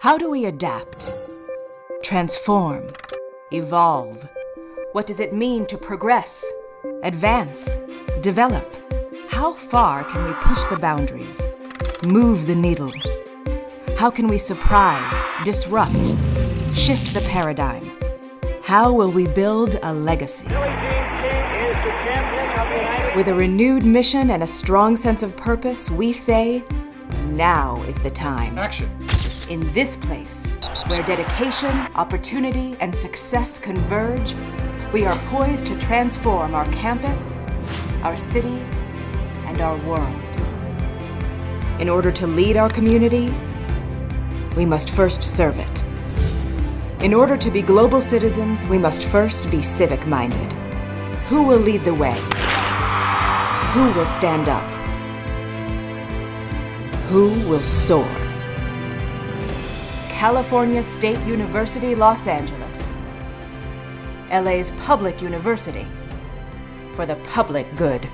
How do we adapt, transform, evolve? What does it mean to progress, advance, develop? How far can we push the boundaries, move the needle? How can we surprise, disrupt, shift the paradigm? How will we build a legacy? With a renewed mission and a strong sense of purpose, we say, now is the time. Action. In this place, where dedication, opportunity, and success converge, we are poised to transform our campus, our city, and our world. In order to lead our community, we must first serve it. In order to be global citizens, we must first be civic minded. Who will lead the way? Who will stand up? Who will soar? California State University, Los Angeles. LA's public university for the public good.